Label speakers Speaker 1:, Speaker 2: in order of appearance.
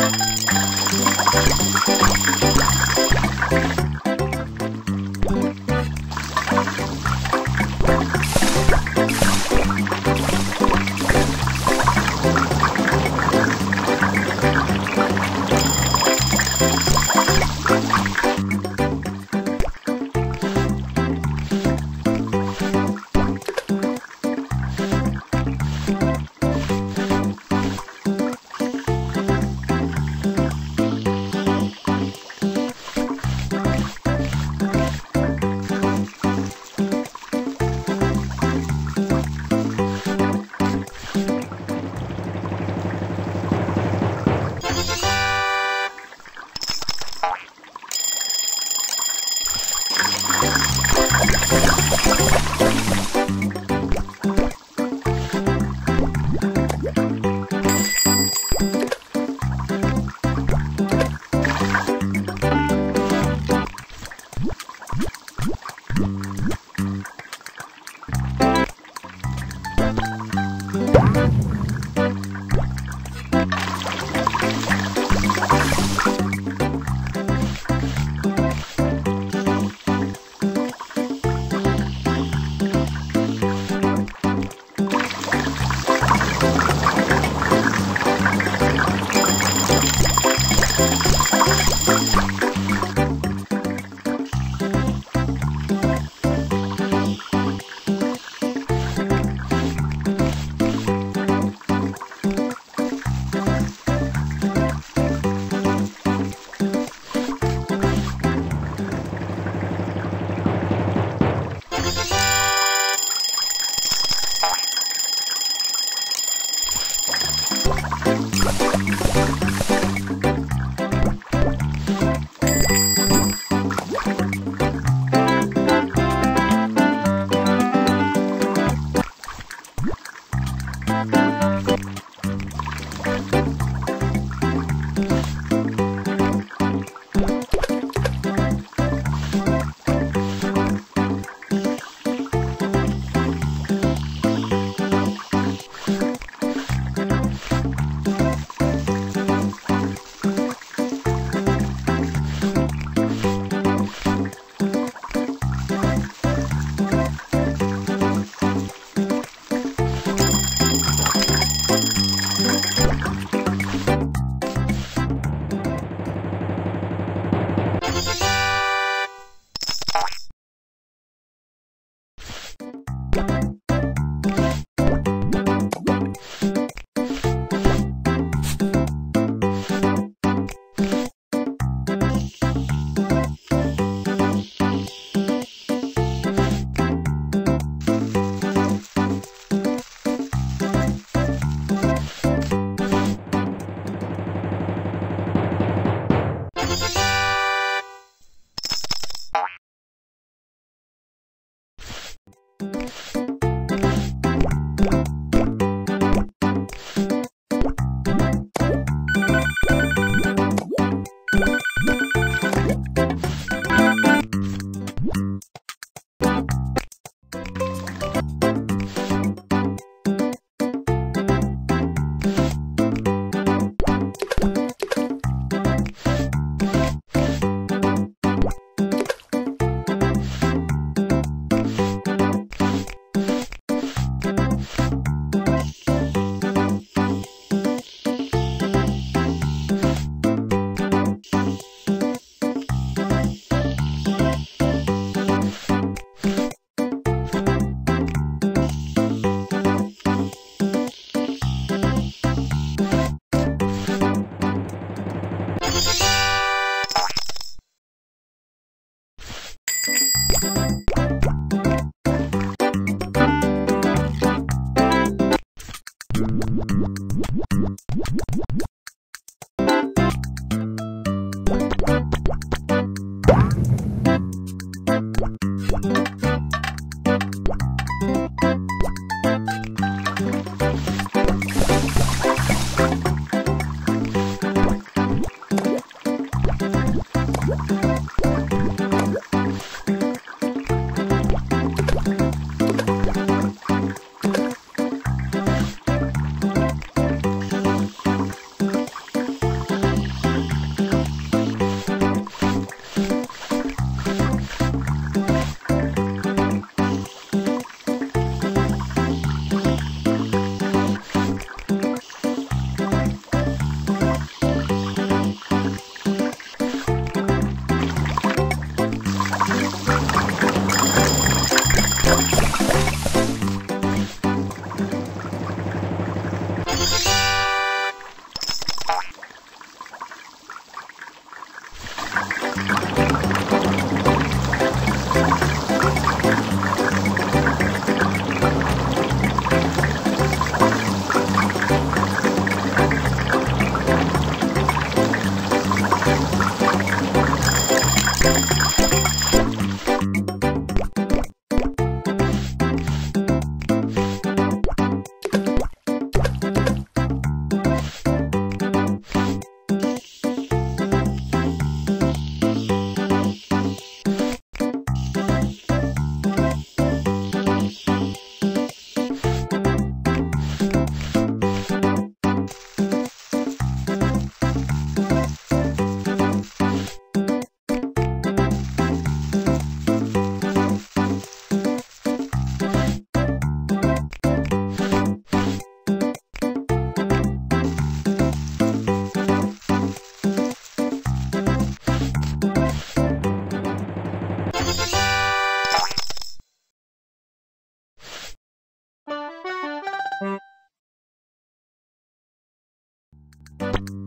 Speaker 1: you you